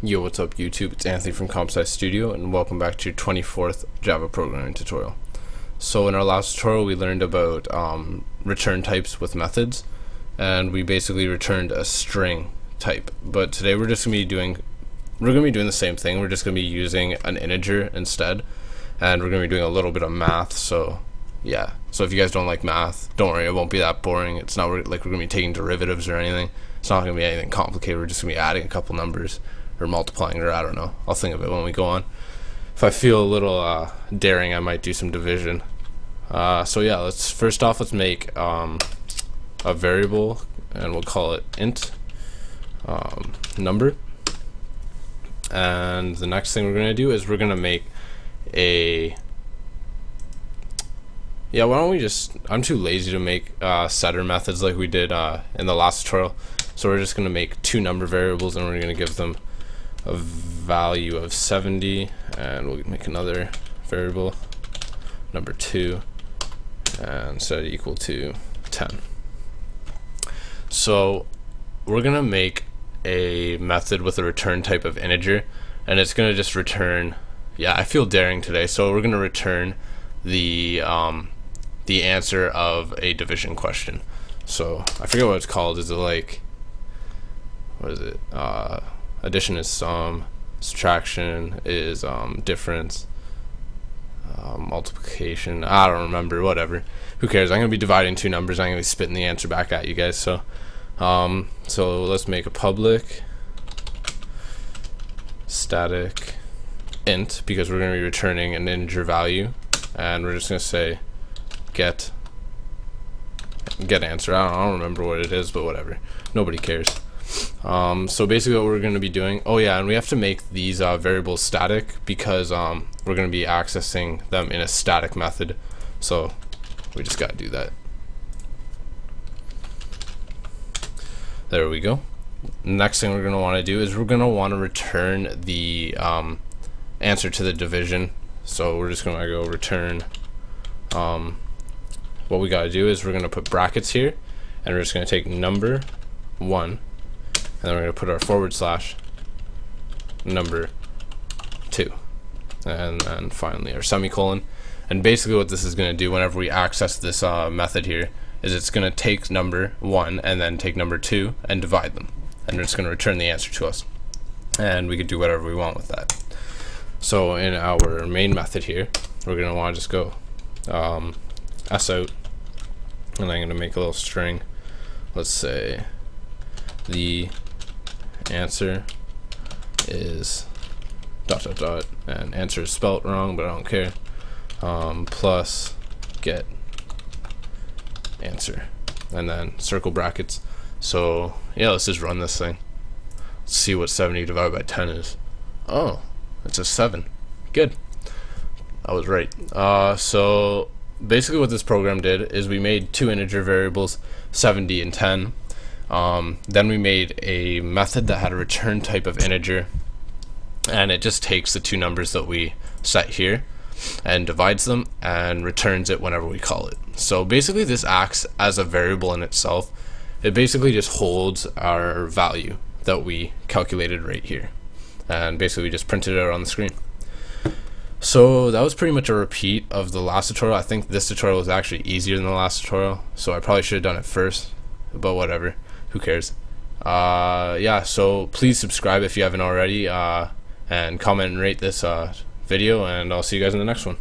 Yo, what's up YouTube? It's Anthony from CompSci Studio and welcome back to your 24th Java programming tutorial. So in our last tutorial we learned about um, return types with methods and we basically returned a string type. But today we're just going to be doing we're going to be doing the same thing. We're just going to be using an integer instead and we're going to be doing a little bit of math so yeah. So if you guys don't like math, don't worry, it won't be that boring. It's not like we're going to be taking derivatives or anything. It's not going to be anything complicated. We're just going to be adding a couple numbers or multiplying or I don't know. I'll think of it when we go on. If I feel a little uh, daring, I might do some division. Uh, so yeah, let's first off let's make um, a variable and we'll call it int um, number. And the next thing we're gonna do is we're gonna make a yeah. Why don't we just? I'm too lazy to make uh, setter methods like we did uh, in the last tutorial. So we're just gonna make two number variables and we're gonna give them a value of 70 and we'll make another variable number 2 and set it equal to 10 so we're gonna make a method with a return type of integer and it's gonna just return yeah I feel daring today so we're gonna return the um, the answer of a division question. So I forget what it's called is it like what is it? Uh, addition is sum, subtraction is um, difference, uh, multiplication, I don't remember, whatever. Who cares? I'm going to be dividing two numbers. I'm going to be spitting the answer back at you guys. So, um, so let's make a public static int because we're going to be returning an integer value and we're just going to say get get answer. I don't, I don't remember what it is, but whatever. Nobody cares. Um, so basically what we're going to be doing, oh yeah, and we have to make these uh, variables static because um, we're going to be accessing them in a static method. So we just got to do that. There we go. Next thing we're going to want to do is we're going to want to return the um, answer to the division. So we're just going to go return. Um, what we got to do is we're going to put brackets here, and we're just going to take number one and then we're going to put our forward slash number 2 and then finally our semicolon. And basically what this is going to do whenever we access this uh, method here is it's going to take number 1 and then take number 2 and divide them. And it's going to return the answer to us. And we could do whatever we want with that. So in our main method here we're going to want to just go um, s out. And I'm going to make a little string. Let's say the answer is dot dot dot. And answer is spelt wrong but I don't care. Um, plus get answer. And then circle brackets. So yeah let's just run this thing. Let's see what 70 divided by 10 is. Oh it's a 7 good. I was right. Uh, so basically what this program did is we made two integer variables 70 and 10 um, then we made a method that had a return type of integer and it just takes the two numbers that we set here and divides them and returns it whenever we call it. So basically this acts as a variable in itself. It basically just holds our value that we calculated right here. And basically we just printed it out on the screen. So that was pretty much a repeat of the last tutorial. I think this tutorial was actually easier than the last tutorial, so I probably should have done it first, but whatever who cares? Uh, yeah, so please subscribe if you haven't already, uh, and comment and rate this uh, video, and I'll see you guys in the next one.